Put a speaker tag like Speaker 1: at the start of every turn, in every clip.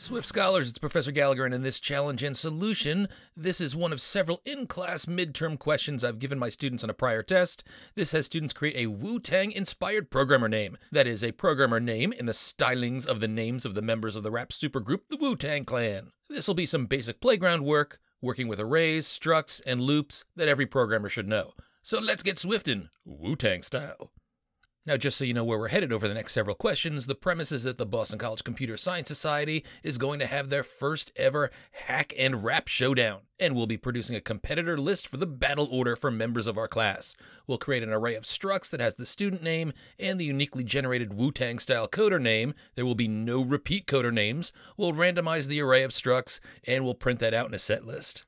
Speaker 1: Swift Scholars, it's Professor Gallaugher, and in this challenge and solution, this is one of several in class midterm questions I've given my students on a prior test. This has students create a Wu Tang inspired programmer name. That is, a programmer name in the stylings of the names of the members of the rap supergroup, the Wu Tang Clan. This will be some basic playground work, working with arrays, structs, and loops that every programmer should know. So let's get swiftin', Wu Tang style. Now, just so you know where we're headed over the next several questions, the premise is that the Boston College Computer Science Society is going to have their first ever hack and rap showdown, and we'll be producing a competitor list for the battle order for members of our class. We'll create an array of structs that has the student name and the uniquely generated Wu Tang style coder name. There will be no repeat coder names. We'll randomize the array of structs, and we'll print that out in a set list.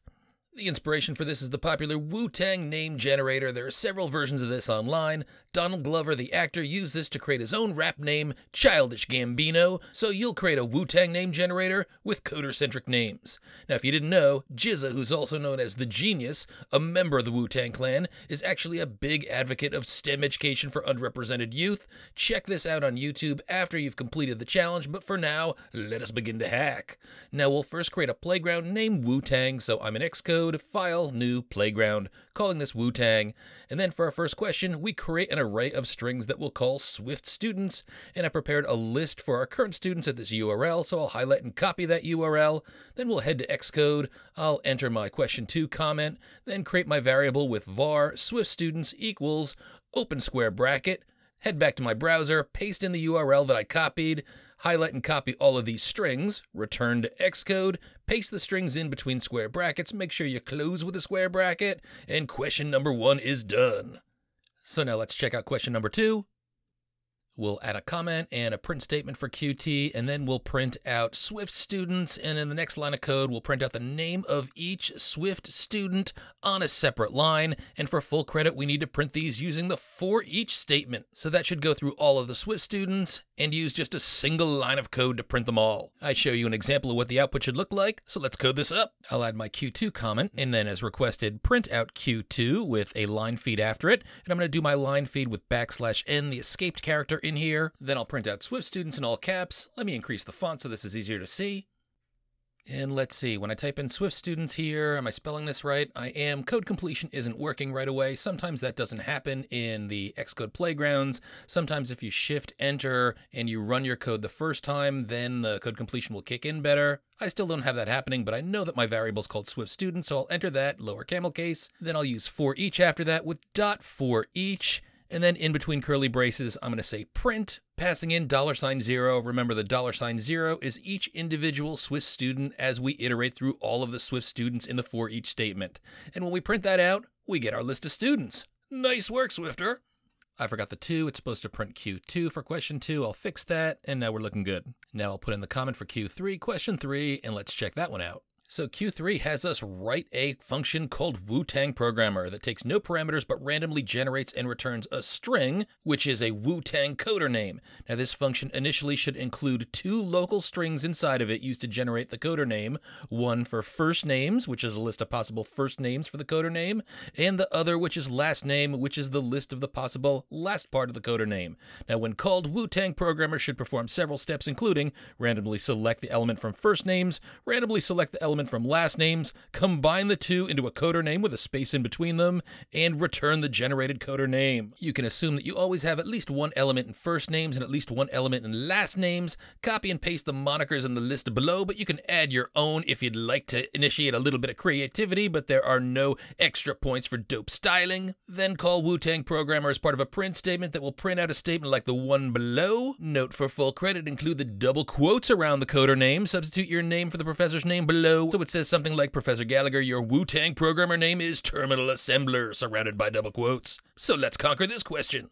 Speaker 1: The inspiration for this is the popular Wu Tang name generator. There are several versions of this online. Donald Glover, the actor, used this to create his own rap name, Childish Gambino, so you'll create a Wu Tang name generator with coder centric names. Now, if you didn't know, GZA, who's also known as the Genius, a member of the Wu Tang Clan, is actually a big advocate of STEM education for underrepresented youth. Check this out on YouTube after you've completed the challenge, but for now, let us begin to hack. Now, we'll first create a playground named Wu Tang, so I'm in Xcode, File, New, Playground, calling this Wu Tang. And then for our first question, we create an array of strings that we'll call Swift students. And I prepared a list for our current students at this URL, so I'll highlight and copy that URL. Then we'll head to Xcode. I'll enter my question two comment, then create my variable with var Swift students equals open square bracket. Head back to my browser, paste in the URL that I copied, highlight and copy all of these strings, return to Xcode, paste the strings in between square brackets, make sure you close with a square bracket, and question number one is done. So now let's check out question number two. We'll add a comment and a print statement for Q2, and then we'll print out Swift students. And in the next line of code, we'll print out the name of each Swift student on a separate line. And for full credit, we need to print these using the for each statement. So that should go through all of the Swift students and use just a single line of code to print them all. I show you an example of what the output should look like, so let's code this up. I'll add my Q2 comment, and then as requested, print out Q2 with a line feed after it. And I'm going to do my line feed with backslash n, the escaped character in here. Then I'll print out Swift students in all caps. Let me increase the font so this is easier to see. And let's see, when I type in Swift students here, am I spelling this right? I am. Code completion isn't working right away. Sometimes that doesn't happen in the Xcode playgrounds. Sometimes if you shift enter and you run your code the first time, then the code completion will kick in better. I still don't have that happening, but I know that my variable is called Swift student, so I'll enter that lower camel case. Then I'll use for each after that with dot for each. And then in between curly braces, I'm going to say print, passing in dollar sign zero. Remember, the dollar sign zero is each individual Swift student as we iterate through all of the Swift students in the for each statement. And when we print that out, we get our list of students. Nice work, Swifter. I forgot the two. It's supposed to print Q2 for question two. I'll fix that, and now we're looking good. Now I'll put in the comment for Q3, question three, and let's check that one out. So Q3 has us write a function called Wu Tang Programmer that takes no parameters but randomly generates and returns a string, which is a Wu Tang coder name. Now, this function initially should include two local strings inside of it used to generate the coder name one for first names, which is a list of possible first names for the coder name, and the other, which is last name, which is the list of the possible last part of the coder name. Now, when called, Wu Tang Programmer should perform several steps, including randomly select the element from first names, randomly select the element from last names, combine the two into a coder name with a space in between them, and return the generated coder name. You can assume that you always have at least one element in first names and at least one element in last names. Copy and paste the monikers in the list below, but you can add your own if you'd like to initiate a little bit of creativity, but there are no extra points for dope styling. Then call Wu Tang Programmer as part of a print statement that will print out a statement like the one below. Note for full credit include the double quotes around the coder name. Substitute your name for the professor's name below. So it says something like Professor Gallaugher, your Wu Tang programmer name is Terminal Assembler, surrounded by double quotes. So let's conquer this question.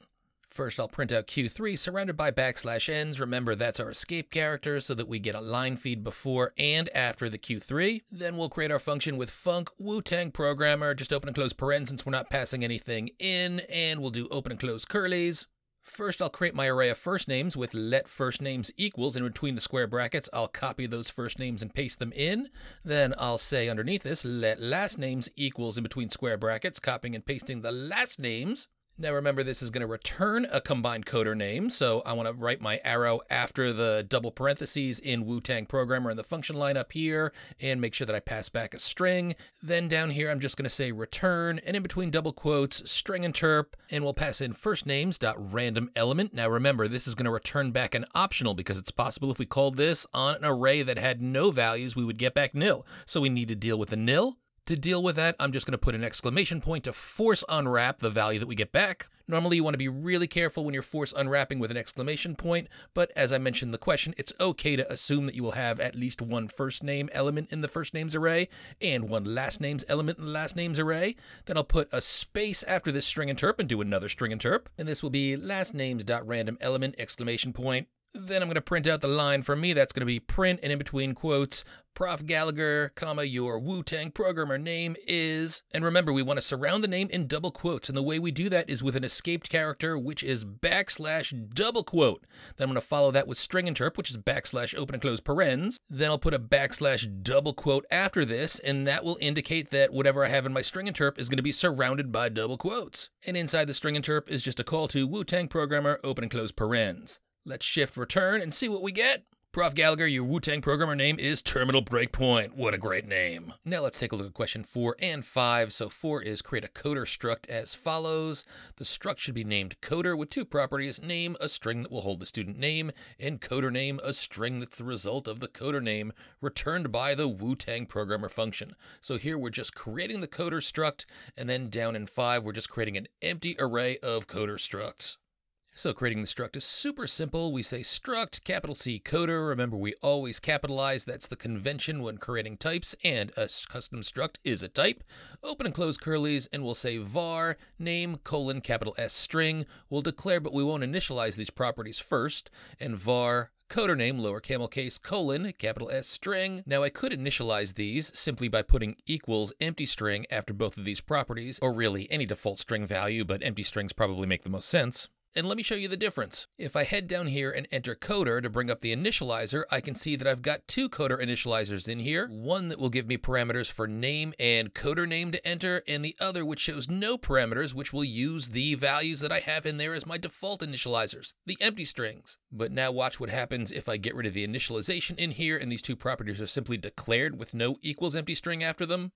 Speaker 1: First, I'll print out Q3 surrounded by backslash n's. Remember, that's our escape character so that we get a line feed before and after the Q3. Then we'll create our function with func Wu-Tang programmer. Just open and close parens since we're not passing anything in. And we'll do open and close curlies. First, I'll create my array of first names with let first names equals. In between the square brackets, I'll copy those first names and paste them in. Then I'll say underneath this, let last names equals in between square brackets, copying and pasting the last names. Now remember, this is going to return a combined coder name, so I want to write my arrow after the double parentheses in Wu-Tang Programmer in the function line up here, and make sure that I pass back a string. Then down here, I'm just going to say return, and in between double quotes, string interp, and we'll pass in first names dot random element. Now remember, this is going to return back an optional because it's possible if we called this on an array that had no values, we would get back nil. So we need to deal with the nil. To deal with that, I'm just going to put an exclamation point to force unwrap the value that we get back. Normally, you want to be really careful when you're force unwrapping with an exclamation point, but as I mentioned in the question, it's okay to assume that you will have at least one first name element in the first names array and one last names element in the last names array. Then I'll put a space after this string interp and do another string interp, and this will be last names.random element exclamation point then I'm going to print out the line for me. That's going to be print, and in between quotes, Prof. Gallaugher, comma, your Wu-Tang programmer name is. And remember, we want to surround the name in double quotes, and the way we do that is with an escaped character, which is backslash double quote. Then I'm going to follow that with string interp, which is backslash open and close parens. Then I'll put a backslash double quote after this, and that will indicate that whatever I have in my string interp is going to be surrounded by double quotes. And inside the string interp is just a call to Wu-Tang programmer, open and close parens. Let's shift return and see what we get. Prof. Gallaugher, your Wu-Tang programmer name is Terminal Breakpoint. What a great name. Now let's take a look at question four and five. So four is create a coder struct as follows. The struct should be named coder with two properties. Name, a string that will hold the student name, and coder name, a string that's the result of the coder name returned by the Wu-Tang programmer function. So here we're just creating the coder struct, and then down in five, we're just creating an empty array of coder structs. So creating the struct is super simple. We say struct, capital C coder. Remember, we always capitalize. That's the convention when creating types, and a custom struct is a type. Open and close curlies, and we'll say var name colon capital S string. We'll declare, but we won't initialize these properties first. And var coder name, lower camel case, colon, capital S string. Now I could initialize these simply by putting equals empty string after both of these properties, or really any default string value, but empty strings probably make the most sense. And let me show you the difference. If I head down here and enter coder to bring up the initializer, I can see that I've got two coder initializers in here. One that will give me parameters for name and coder name to enter, and the other which shows no parameters, which will use the values that I have in there as my default initializers, the empty strings. But now watch what happens if I get rid of the initialization in here and these two properties are simply declared with no equals empty string after them.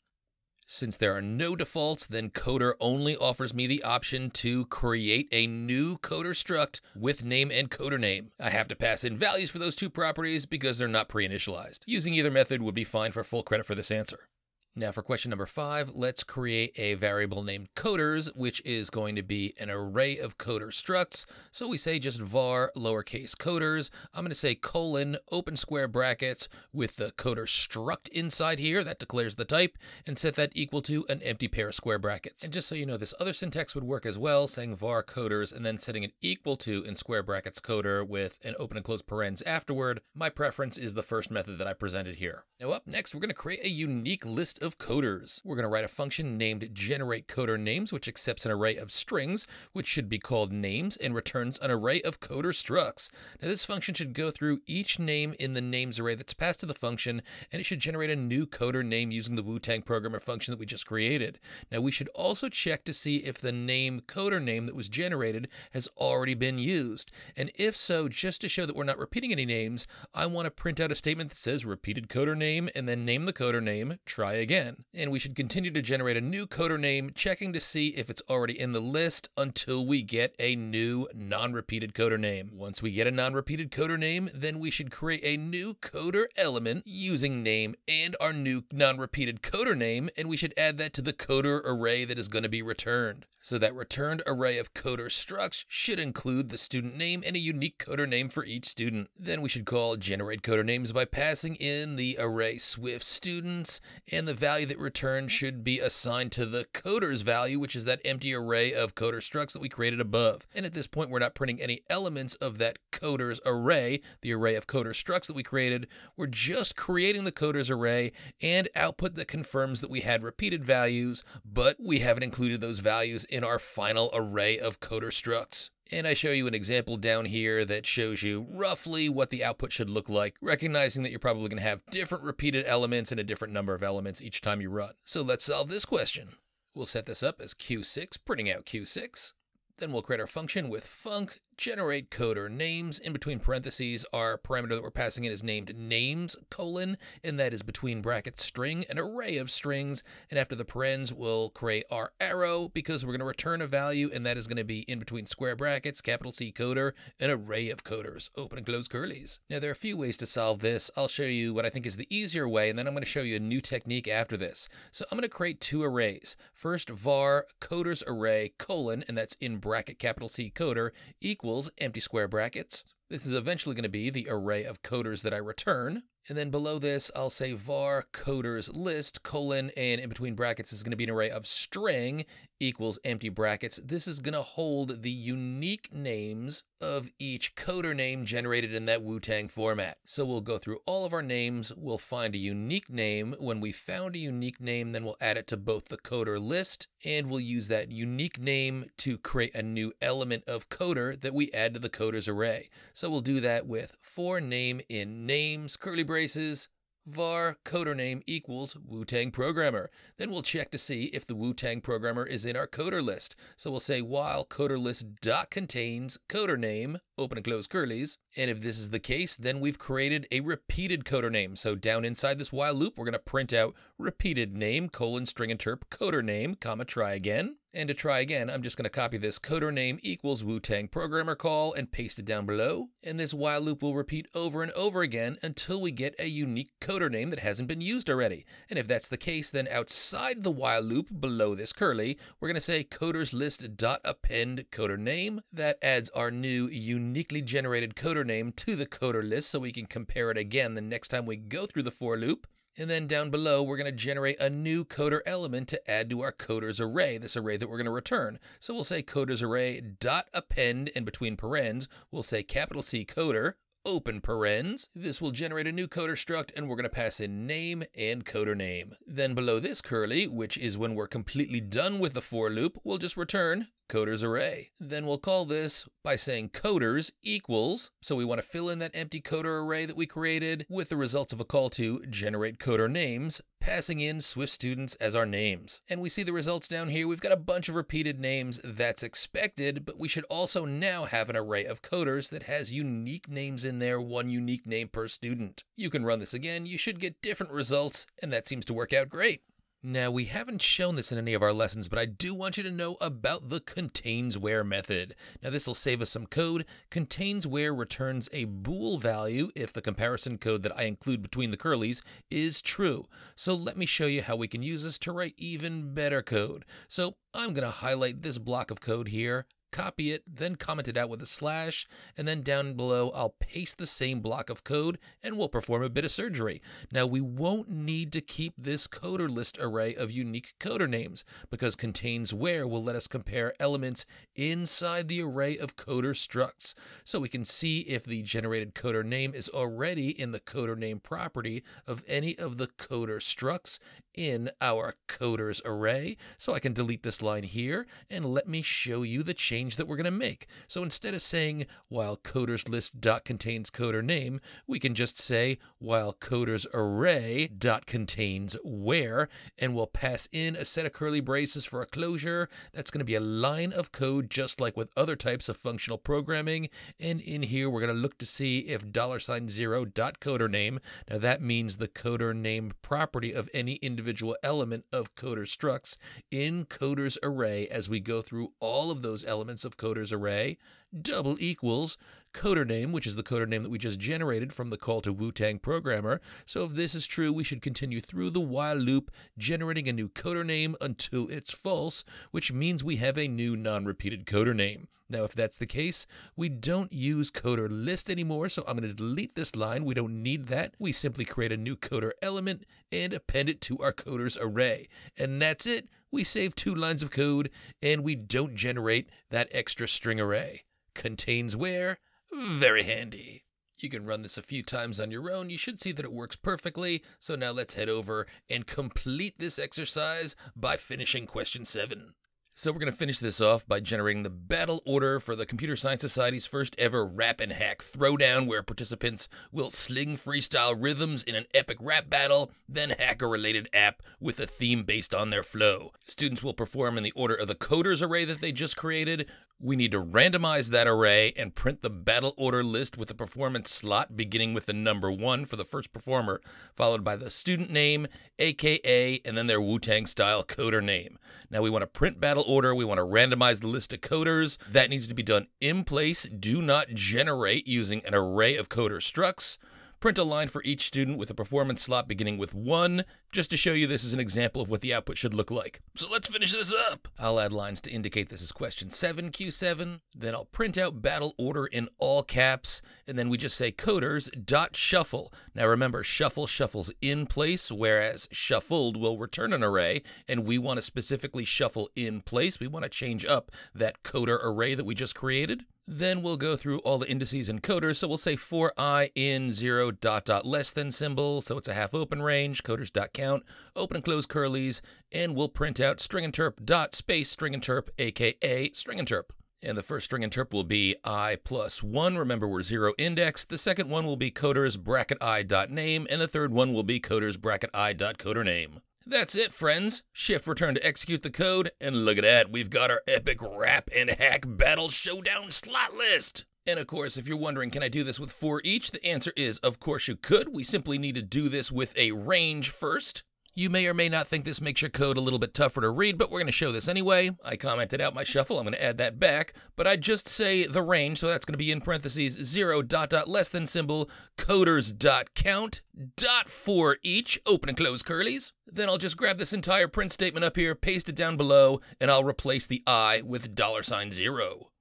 Speaker 1: Since there are no defaults, then Coder only offers me the option to create a new coder struct with name and coder name. I have to pass in values for those two properties because they're not pre-initialized. Using either method would be fine for full credit for this answer. Now for question number five, let's create a variable named coders, which is going to be an array of coder structs. So we say just var lowercase coders. I'm going to say colon open square brackets with the coder struct inside here. That declares the type and set that equal to an empty pair of square brackets. And just so you know, this other syntax would work as well, saying var coders and then setting it equal to in square brackets coder with an open and close parens afterward. My preference is the first method that I presented here. Now up next, we're going to create a unique list of coders. We're going to write a function named generate coder names, which accepts an array of strings, which should be called names, and returns an array of coder structs. Now this function should go through each name in the names array that's passed to the function, and it should generate a new coder name using the Wu-Tang programmer function that we just created. Now we should also check to see if the name coder name that was generated has already been used. And if so, just to show that we're not repeating any names, I want to print out a statement that says repeated coder name and then name the coder name, try again. And we should continue to generate a new coder name, checking to see if it's already in the list until we get a new non-repeated coder name. Once we get a non-repeated coder name, then we should create a new coder element using name and our new non-repeated coder name, and we should add that to the coder array that is going to be returned. So that returned array of coder structs should include the student name and a unique coder name for each student. Then we should call generate coder names by passing in the array Swift students, and the value that returned should be assigned to the coder's value, which is that empty array of coder structs that we created above. And at this point, we're not printing any elements of that coder's array, the array of coder structs that we created. We're just creating the coder's array and output that confirms that we had repeated values, but we haven't included those values in our final array of coder structs. And I show you an example down here that shows you roughly what the output should look like, recognizing that you're probably going to have different repeated elements and a different number of elements each time you run. So let's solve this question. We'll set this up as Q6, printing out Q6. Then we'll create our function with func generate coder names. In between parentheses, our parameter that we're passing in is named names colon, and that is between brackets string, an array of strings. And after the parens, we'll create our arrow because we're going to return a value, and that is going to be in between square brackets, capital C coder, an array of coders, open and close curlies. Now, there are a few ways to solve this. I'll show you what I think is the easier way, and then I'm going to show you a new technique after this. So I'm going to create two arrays. First, var coders array colon, and that's in bracket capital C coder, equals empty square brackets. This is eventually going to be the array of coders that I return. And then below this, I'll say var coders list colon, and in between brackets is going to be an array of string equals empty brackets. This is going to hold the unique names of each coder name generated in that Wu-Tang format. So we'll go through all of our names, we'll find a unique name. When we found a unique name, then we'll add it to both the coder list, and we'll use that unique name to create a new element of coder that we add to the coders array. So we'll do that with for name in names, curly braces, var coder name equals Wu-Tang programmer. Then we'll check to see if the Wu-Tang programmer is in our coder list. So we'll say while coder list dot contains coder name, open and close curlies. And if this is the case, then we've created a repeated coder name. So down inside this while loop, we're going to print out repeated name colon string interp coder name, comma try again. And to try again, I'm just going to copy this coder name equals Wu-Tang programmer call and paste it down below. And this while loop will repeat over and over again until we get a unique coder name that hasn't been used already. And if that's the case, then outside the while loop below this curly, we're going to say coders list dot append coder name. That adds our new uniquely generated coder name to the coder list so we can compare it again the next time we go through the for loop. And then down below, we're going to generate a new coder element to add to our coders array, this array that we're going to return. So we'll say coders array dot append in between parens. We'll say capital C coder open parens. This will generate a new coder struct and we're going to pass in name and coder name. Then below this curly, which is when we're completely done with the for loop, we'll just return coders array. Then we'll call this by saying coders equals, so we want to fill in that empty coder array that we created with the results of a call to generate coder names, passing in Swift students as our names. And we see the results down here. We've got a bunch of repeated names that's expected, but we should also now have an array of coders that has unique names in there, one unique name per student. You can run this again, you should get different results, and that seems to work out great. Now, we haven't shown this in any of our lessons, but I do want you to know about the contains where method. Now, this will save us some code. Contains where returns a bool value if the comparison code that I include between the curlies is true. So let me show you how we can use this to write even better code. So I'm going to highlight this block of code here, copy it, then comment it out with a slash, and then down below I'll paste the same block of code and we'll perform a bit of surgery. Now we won't need to keep this coder list array of unique coder names because contains where will let us compare elements inside the array of coder structs. So we can see if the generated coder name is already in the coder name property of any of the coder structs in our coders array. So I can delete this line here and let me show you the change change that we're going to make. So instead of saying while coders list dot contains coder name, we can just say while coders array dot contains where, and we'll pass in a set of curly braces for a closure. That's going to be a line of code just like with other types of functional programming. And in here, we're going to look to see if dollar sign zero dot coder name. Now that means the coder name property of any individual element of coder structs in coders array as we go through all of those elements elements of coder's array, double equals coder name, which is the coder name that we just generated from the call to Wu-Tang programmer. So if this is true, we should continue through the while loop, generating a new coder name until it's false, which means we have a new non-repeated coder name. Now, if that's the case, we don't use coder list anymore, so I'm going to delete this line. We don't need that. We simply create a new coder element and append it to our coders array. And that's it we save two lines of code and we don't generate that extra string array. Contains where? Very handy. You can run this a few times on your own. You should see that it works perfectly. So now let's head over and complete this exercise by finishing question seven. So we're going to finish this off by generating the battle order for the Computer Science Society's first ever rap and hack throwdown where participants will sling freestyle rhythms in an epic rap battle, then hack a related app with a theme based on their flow. Students will perform in the order of the coders array that they just created, We need to randomize that array and print the battle order list with the performance slot beginning with the number one for the first performer, followed by the student name, aka, and then their Wu Tang style coder name. Now we want to print battle order, we want to randomize the list of coders. That needs to be done in place, do not generate using an array of coder structs. Print a line for each student with a performance slot beginning with 1, just to show you this is an example of what the output should look like. So let's finish this up. I'll add lines to indicate this is question 7, Q7. Then I'll print out battle order in all caps, and then we just say coders dot shuffle. Now remember, shuffle shuffles in place, whereas shuffled will return an array, and we want to specifically shuffle in place. We want to change up that coder array that we just created. Then we'll go through all the indices and coders. So we'll say for i in 0 dot dot less than symbol. So it's a half open range, coders dot count, open and close curlies, and we'll print out string interp dot space string interp, aka string interp. And the first string interp will be i plus 1. Remember, we're 0 indexed. The second one will be coders bracket i dot name, and the third one will be coders bracket i dot coder name. That's it, friends. Shift return to execute the code, and look at that, we've got our epic rap and hack battle showdown slot list. And of course, if you're wondering, can I do this with for each? The answer is, of course you could. We simply need to do this with a range first. You may or may not think this makes your code a little bit tougher to read, but we're going to show this anyway. I commented out my shuffle. I'm going to add that back, but I just say the range, so that's going to be in parentheses 0 dot dot less than symbol coders dot count dot for each open and close curlies. Then I'll just grab this entire print statement up here, paste it down below, and I'll replace the I with dollar sign zero.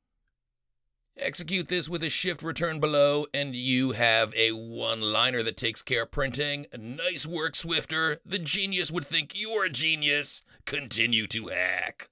Speaker 1: Execute this with a shift return below, and you have a one-liner that takes care of printing. Nice work, Swifter. The genius would think you're a genius. Continue to hack.